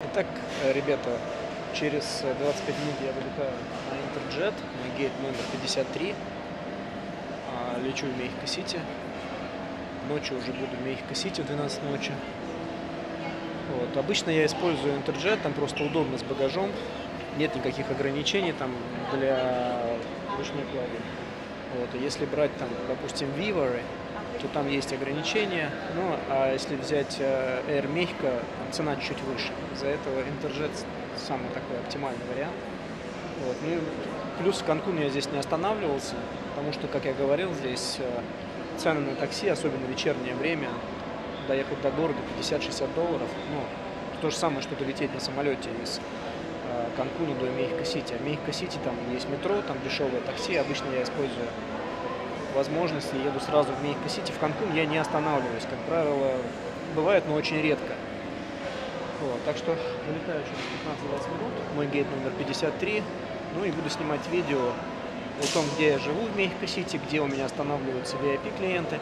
Итак, э, ребята, через э, 25 минут я вылетаю на Интерджет, на гейт номер 53. А, Лечу в Мехико-Сити. Ночью уже буду в Мехико-Сити в 12 ночи. Вот. Обычно я использую Интерджет, там просто удобно с багажом. Нет никаких ограничений там для ручной клади. Вот. Если брать там, допустим, Вивары, то там есть ограничения. Ну, а если взять э, Air Mexico, цена чуть выше. Из-за этого Interjet самый такой оптимальный вариант. Вот. Ну, плюс в Канкуне я здесь не останавливался, потому что, как я говорил, здесь э, цены на такси, особенно в вечернее время, доехать до города 50-60 долларов. Ну, то же самое, что долететь на самолете из э, Канкуна до Мехико-Сити. А Мехико-Сити там есть метро, там дешевое такси. Обычно я использую возможности, еду сразу в Мехико-Сити. В Канкун я не останавливаюсь, как правило, бывает, но очень редко. Вот, так что вылетаю через 15-20 минут, мой гейт номер 53, ну и буду снимать видео о том, где я живу в Мехико-Сити, где у меня останавливаются VIP-клиенты,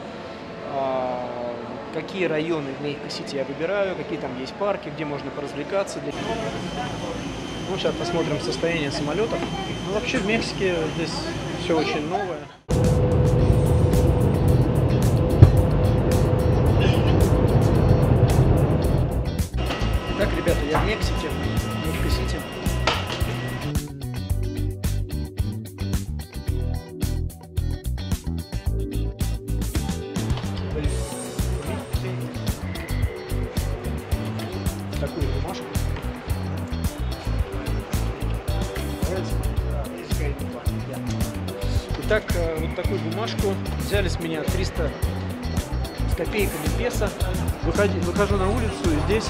а, какие районы в Мехико-Сити я выбираю, какие там есть парки, где можно поразвлекаться. Для... Ну, сейчас посмотрим состояние самолетов. Ну, вообще в Мексике здесь все очень новое. Мексике, Мехико-Сити. Такую бумажку. Итак, э, вот такую бумажку взяли с меня 300 с копейками песо. Выходи, выхожу на улицу и здесь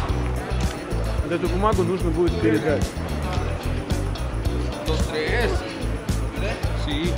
вот эту бумагу нужно будет передать. Sí.